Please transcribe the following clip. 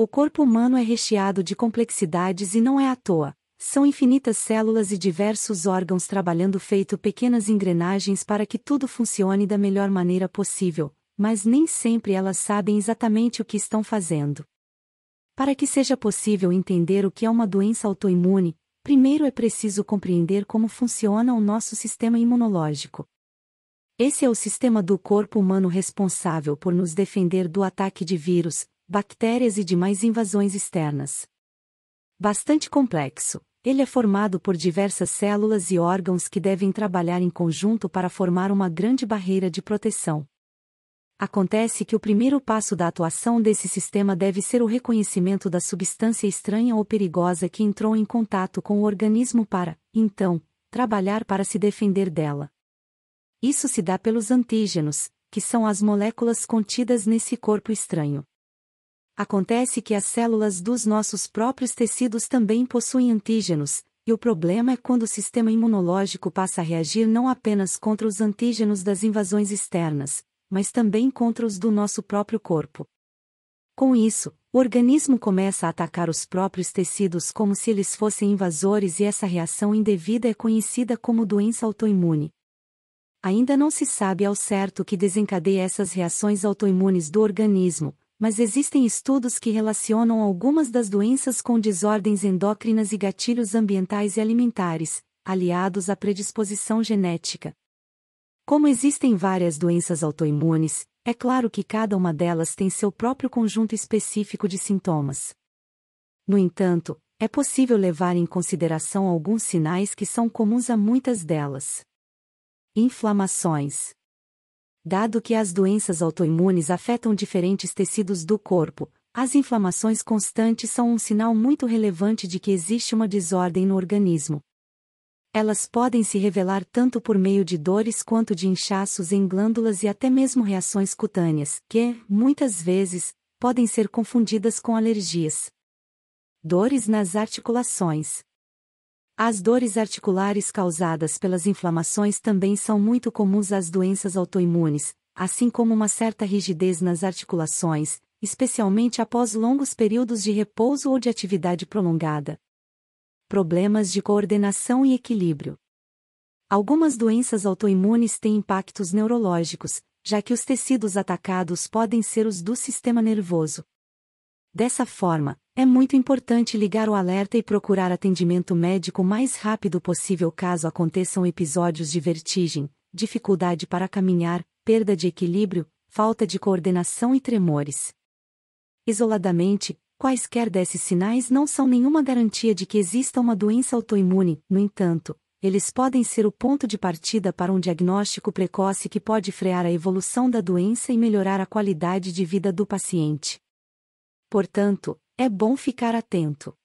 O corpo humano é recheado de complexidades e não é à toa. São infinitas células e diversos órgãos trabalhando feito pequenas engrenagens para que tudo funcione da melhor maneira possível, mas nem sempre elas sabem exatamente o que estão fazendo. Para que seja possível entender o que é uma doença autoimune, primeiro é preciso compreender como funciona o nosso sistema imunológico. Esse é o sistema do corpo humano responsável por nos defender do ataque de vírus, bactérias e demais invasões externas. Bastante complexo, ele é formado por diversas células e órgãos que devem trabalhar em conjunto para formar uma grande barreira de proteção. Acontece que o primeiro passo da atuação desse sistema deve ser o reconhecimento da substância estranha ou perigosa que entrou em contato com o organismo para, então, trabalhar para se defender dela. Isso se dá pelos antígenos, que são as moléculas contidas nesse corpo estranho. Acontece que as células dos nossos próprios tecidos também possuem antígenos, e o problema é quando o sistema imunológico passa a reagir não apenas contra os antígenos das invasões externas, mas também contra os do nosso próprio corpo. Com isso, o organismo começa a atacar os próprios tecidos como se eles fossem invasores e essa reação indevida é conhecida como doença autoimune. Ainda não se sabe ao certo o que desencadeia essas reações autoimunes do organismo, mas existem estudos que relacionam algumas das doenças com desordens endócrinas e gatilhos ambientais e alimentares, aliados à predisposição genética. Como existem várias doenças autoimunes, é claro que cada uma delas tem seu próprio conjunto específico de sintomas. No entanto, é possível levar em consideração alguns sinais que são comuns a muitas delas. Inflamações. Dado que as doenças autoimunes afetam diferentes tecidos do corpo, as inflamações constantes são um sinal muito relevante de que existe uma desordem no organismo, elas podem se revelar tanto por meio de dores quanto de inchaços em glândulas e até mesmo reações cutâneas, que, muitas vezes, podem ser confundidas com alergias. Dores nas articulações. As dores articulares causadas pelas inflamações também são muito comuns às doenças autoimunes, assim como uma certa rigidez nas articulações, especialmente após longos períodos de repouso ou de atividade prolongada problemas de coordenação e equilíbrio. Algumas doenças autoimunes têm impactos neurológicos, já que os tecidos atacados podem ser os do sistema nervoso. Dessa forma, é muito importante ligar o alerta e procurar atendimento médico o mais rápido possível caso aconteçam episódios de vertigem, dificuldade para caminhar, perda de equilíbrio, falta de coordenação e tremores. Isoladamente, Quaisquer desses sinais não são nenhuma garantia de que exista uma doença autoimune, no entanto, eles podem ser o ponto de partida para um diagnóstico precoce que pode frear a evolução da doença e melhorar a qualidade de vida do paciente. Portanto, é bom ficar atento.